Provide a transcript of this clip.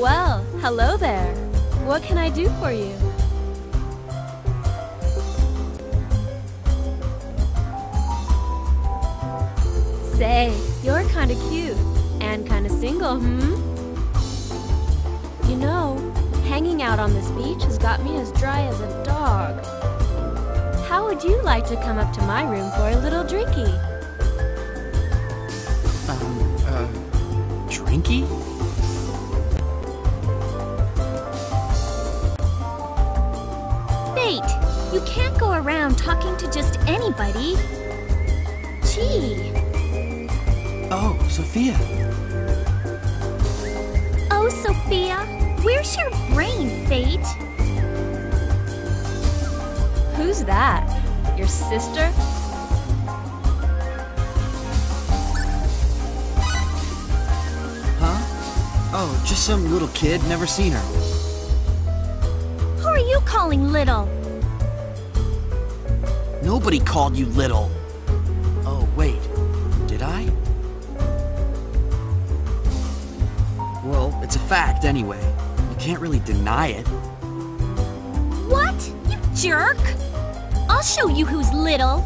Well, hello there. What can I do for you? Say, you're kinda cute. And kinda single, hmm? You know, hanging out on this beach has got me as dry as a dog. How would you like to come up to my room for a little drinky? Um, uh, drinky? Fate, you can't go around talking to just anybody. Gee. Oh, Sophia. Oh, Sophia, where's your brain, Fate? Who's that? Your sister? Huh? Oh, just some little kid, never seen her. Who are you calling little? Nobody called you little. Oh, wait. Did I? Well, it's a fact anyway. You can't really deny it. What? You jerk! I'll show you who's little.